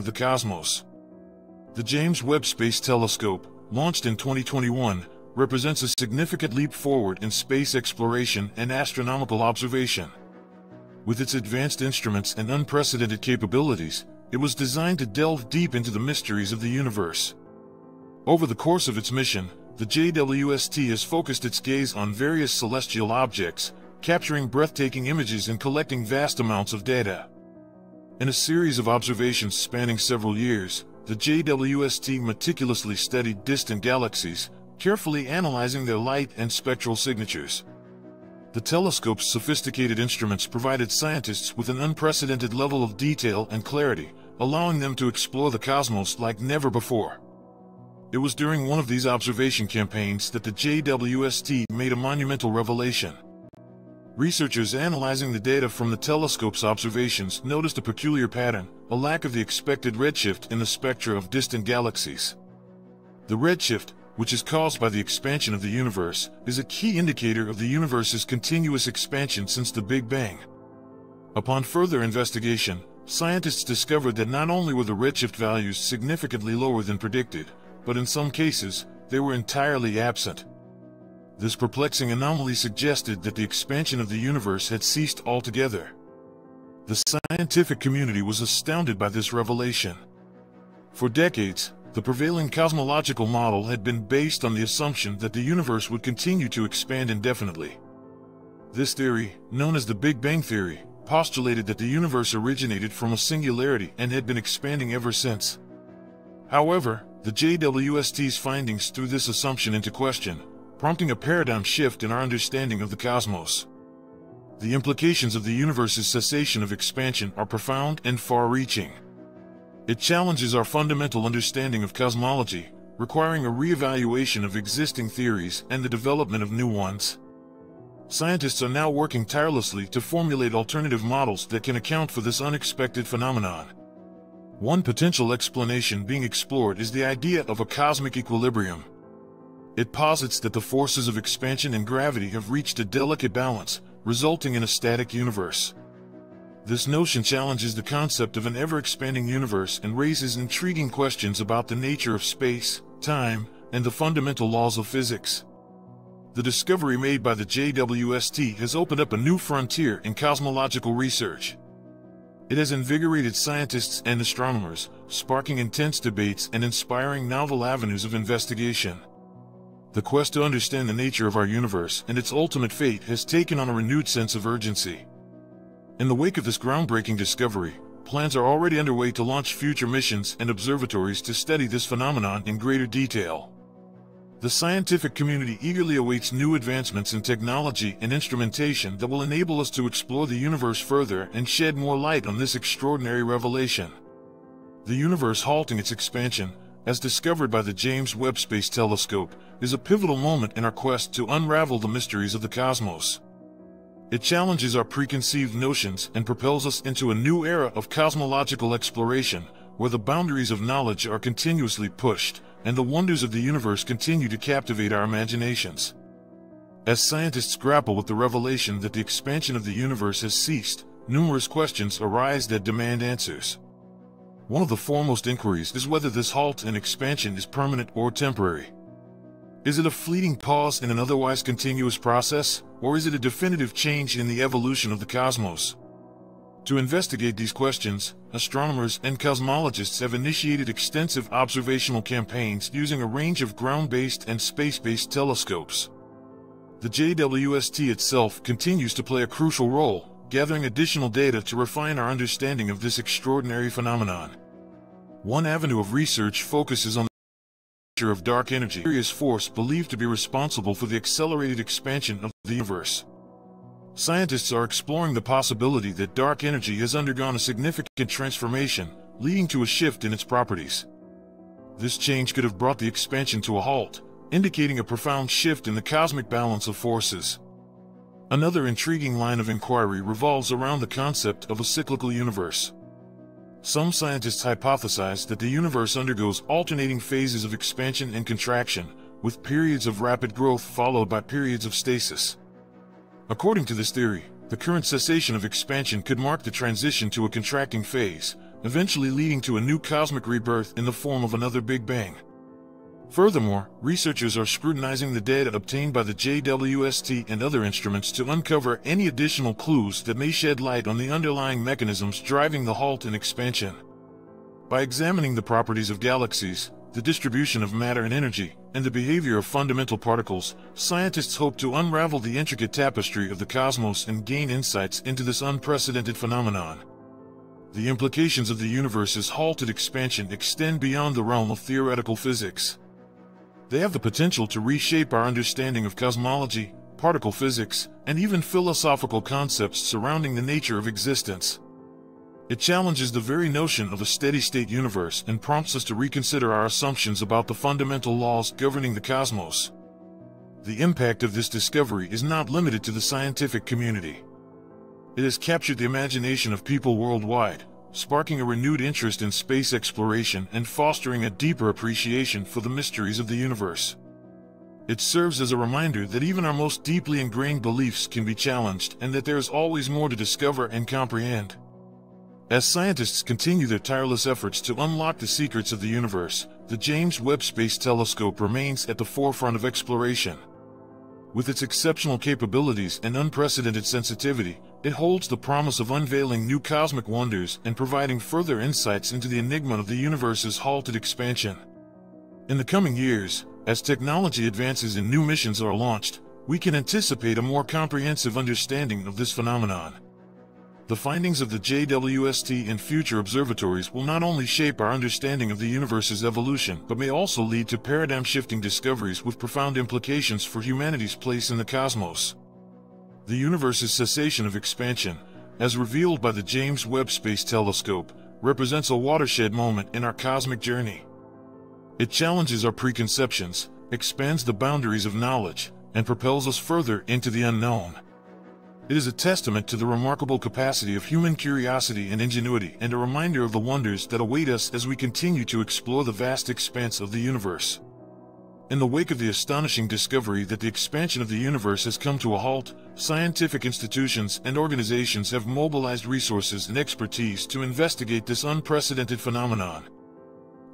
of the cosmos. The James Webb Space Telescope, launched in 2021, represents a significant leap forward in space exploration and astronomical observation. With its advanced instruments and unprecedented capabilities, it was designed to delve deep into the mysteries of the universe. Over the course of its mission, the JWST has focused its gaze on various celestial objects, capturing breathtaking images and collecting vast amounts of data. In a series of observations spanning several years, the JWST meticulously studied distant galaxies, carefully analyzing their light and spectral signatures. The telescope's sophisticated instruments provided scientists with an unprecedented level of detail and clarity, allowing them to explore the cosmos like never before. It was during one of these observation campaigns that the JWST made a monumental revelation. Researchers analyzing the data from the telescope's observations noticed a peculiar pattern, a lack of the expected redshift in the spectra of distant galaxies. The redshift, which is caused by the expansion of the universe, is a key indicator of the universe's continuous expansion since the Big Bang. Upon further investigation, scientists discovered that not only were the redshift values significantly lower than predicted, but in some cases, they were entirely absent. This perplexing anomaly suggested that the expansion of the universe had ceased altogether. The scientific community was astounded by this revelation. For decades, the prevailing cosmological model had been based on the assumption that the universe would continue to expand indefinitely. This theory, known as the Big Bang Theory, postulated that the universe originated from a singularity and had been expanding ever since. However, the JWST's findings threw this assumption into question, prompting a paradigm shift in our understanding of the cosmos. The implications of the universe's cessation of expansion are profound and far-reaching. It challenges our fundamental understanding of cosmology, requiring a re-evaluation of existing theories and the development of new ones. Scientists are now working tirelessly to formulate alternative models that can account for this unexpected phenomenon. One potential explanation being explored is the idea of a cosmic equilibrium, it posits that the forces of expansion and gravity have reached a delicate balance, resulting in a static universe. This notion challenges the concept of an ever-expanding universe and raises intriguing questions about the nature of space, time, and the fundamental laws of physics. The discovery made by the JWST has opened up a new frontier in cosmological research. It has invigorated scientists and astronomers, sparking intense debates and inspiring novel avenues of investigation. The quest to understand the nature of our universe and its ultimate fate has taken on a renewed sense of urgency. In the wake of this groundbreaking discovery, plans are already underway to launch future missions and observatories to study this phenomenon in greater detail. The scientific community eagerly awaits new advancements in technology and instrumentation that will enable us to explore the universe further and shed more light on this extraordinary revelation. The universe halting its expansion, as discovered by the James Webb Space Telescope, is a pivotal moment in our quest to unravel the mysteries of the cosmos. It challenges our preconceived notions and propels us into a new era of cosmological exploration, where the boundaries of knowledge are continuously pushed, and the wonders of the universe continue to captivate our imaginations. As scientists grapple with the revelation that the expansion of the universe has ceased, numerous questions arise that demand answers. One of the foremost inquiries is whether this halt in expansion is permanent or temporary. Is it a fleeting pause in an otherwise continuous process, or is it a definitive change in the evolution of the cosmos? To investigate these questions, astronomers and cosmologists have initiated extensive observational campaigns using a range of ground-based and space-based telescopes. The JWST itself continues to play a crucial role, gathering additional data to refine our understanding of this extraordinary phenomenon. One avenue of research focuses on the nature of dark energy, a mysterious force believed to be responsible for the accelerated expansion of the universe. Scientists are exploring the possibility that dark energy has undergone a significant transformation, leading to a shift in its properties. This change could have brought the expansion to a halt, indicating a profound shift in the cosmic balance of forces. Another intriguing line of inquiry revolves around the concept of a cyclical universe. Some scientists hypothesize that the universe undergoes alternating phases of expansion and contraction, with periods of rapid growth followed by periods of stasis. According to this theory, the current cessation of expansion could mark the transition to a contracting phase, eventually leading to a new cosmic rebirth in the form of another Big Bang. Furthermore, researchers are scrutinizing the data obtained by the JWST and other instruments to uncover any additional clues that may shed light on the underlying mechanisms driving the halt in expansion. By examining the properties of galaxies, the distribution of matter and energy, and the behavior of fundamental particles, scientists hope to unravel the intricate tapestry of the cosmos and gain insights into this unprecedented phenomenon. The implications of the universe's halted expansion extend beyond the realm of theoretical physics. They have the potential to reshape our understanding of cosmology, particle physics, and even philosophical concepts surrounding the nature of existence. It challenges the very notion of a steady-state universe and prompts us to reconsider our assumptions about the fundamental laws governing the cosmos. The impact of this discovery is not limited to the scientific community. It has captured the imagination of people worldwide, sparking a renewed interest in space exploration and fostering a deeper appreciation for the mysteries of the universe. It serves as a reminder that even our most deeply ingrained beliefs can be challenged and that there is always more to discover and comprehend. As scientists continue their tireless efforts to unlock the secrets of the universe, the James Webb Space Telescope remains at the forefront of exploration. With its exceptional capabilities and unprecedented sensitivity, it holds the promise of unveiling new cosmic wonders and providing further insights into the enigma of the universe's halted expansion. In the coming years, as technology advances and new missions are launched, we can anticipate a more comprehensive understanding of this phenomenon. The findings of the JWST and future observatories will not only shape our understanding of the universe's evolution, but may also lead to paradigm-shifting discoveries with profound implications for humanity's place in the cosmos. The universe's cessation of expansion, as revealed by the James Webb Space Telescope, represents a watershed moment in our cosmic journey. It challenges our preconceptions, expands the boundaries of knowledge, and propels us further into the unknown. It is a testament to the remarkable capacity of human curiosity and ingenuity and a reminder of the wonders that await us as we continue to explore the vast expanse of the universe. In the wake of the astonishing discovery that the expansion of the universe has come to a halt, scientific institutions and organizations have mobilized resources and expertise to investigate this unprecedented phenomenon.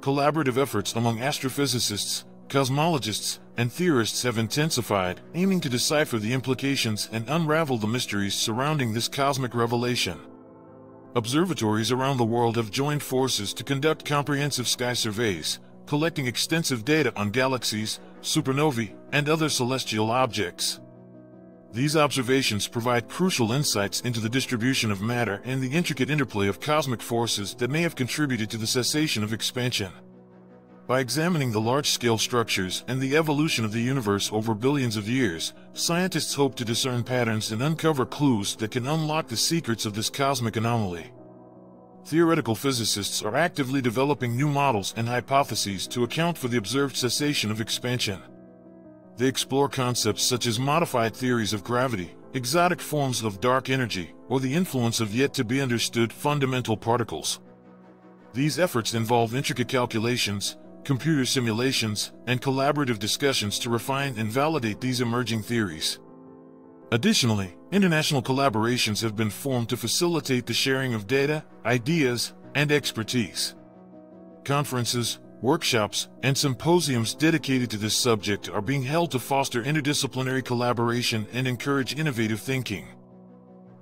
Collaborative efforts among astrophysicists, Cosmologists and theorists have intensified, aiming to decipher the implications and unravel the mysteries surrounding this cosmic revelation. Observatories around the world have joined forces to conduct comprehensive sky surveys, collecting extensive data on galaxies, supernovae, and other celestial objects. These observations provide crucial insights into the distribution of matter and the intricate interplay of cosmic forces that may have contributed to the cessation of expansion. By examining the large-scale structures and the evolution of the universe over billions of years, scientists hope to discern patterns and uncover clues that can unlock the secrets of this cosmic anomaly. Theoretical physicists are actively developing new models and hypotheses to account for the observed cessation of expansion. They explore concepts such as modified theories of gravity, exotic forms of dark energy, or the influence of yet-to-be-understood fundamental particles. These efforts involve intricate calculations, computer simulations, and collaborative discussions to refine and validate these emerging theories. Additionally, international collaborations have been formed to facilitate the sharing of data, ideas, and expertise. Conferences, workshops, and symposiums dedicated to this subject are being held to foster interdisciplinary collaboration and encourage innovative thinking.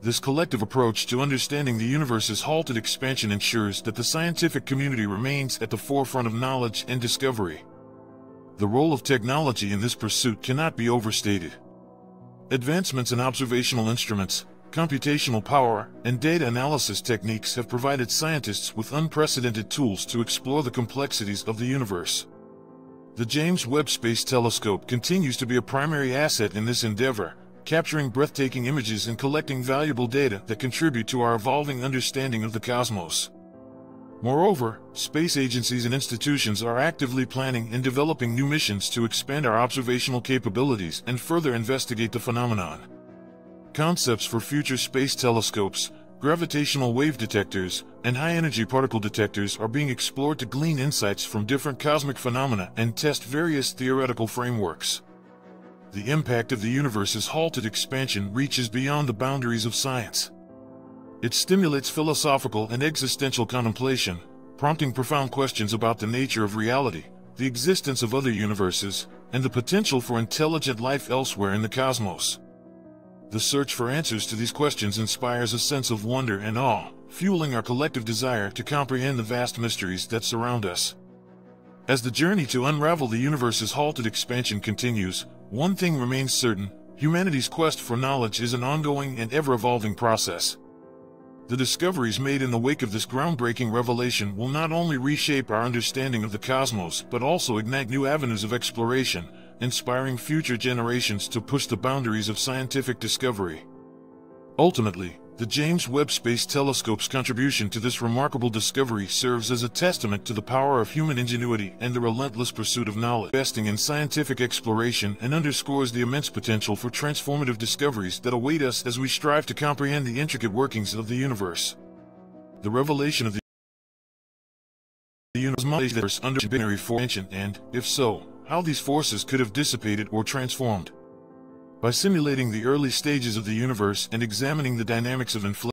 This collective approach to understanding the universe's halted expansion ensures that the scientific community remains at the forefront of knowledge and discovery. The role of technology in this pursuit cannot be overstated. Advancements in observational instruments, computational power, and data analysis techniques have provided scientists with unprecedented tools to explore the complexities of the universe. The James Webb Space Telescope continues to be a primary asset in this endeavor, capturing breathtaking images and collecting valuable data that contribute to our evolving understanding of the cosmos. Moreover, space agencies and institutions are actively planning and developing new missions to expand our observational capabilities and further investigate the phenomenon. Concepts for future space telescopes, gravitational wave detectors, and high-energy particle detectors are being explored to glean insights from different cosmic phenomena and test various theoretical frameworks the impact of the universe's halted expansion reaches beyond the boundaries of science. It stimulates philosophical and existential contemplation, prompting profound questions about the nature of reality, the existence of other universes, and the potential for intelligent life elsewhere in the cosmos. The search for answers to these questions inspires a sense of wonder and awe, fueling our collective desire to comprehend the vast mysteries that surround us. As the journey to unravel the universe's halted expansion continues, one thing remains certain, humanity's quest for knowledge is an ongoing and ever-evolving process. The discoveries made in the wake of this groundbreaking revelation will not only reshape our understanding of the cosmos but also ignite new avenues of exploration, inspiring future generations to push the boundaries of scientific discovery. Ultimately, the James Webb Space Telescope's contribution to this remarkable discovery serves as a testament to the power of human ingenuity and the relentless pursuit of knowledge, investing in scientific exploration and underscores the immense potential for transformative discoveries that await us as we strive to comprehend the intricate workings of the universe. The revelation of the universe under binary formation and, if so, how these forces could have dissipated or transformed. By simulating the early stages of the universe and examining the dynamics of inflation,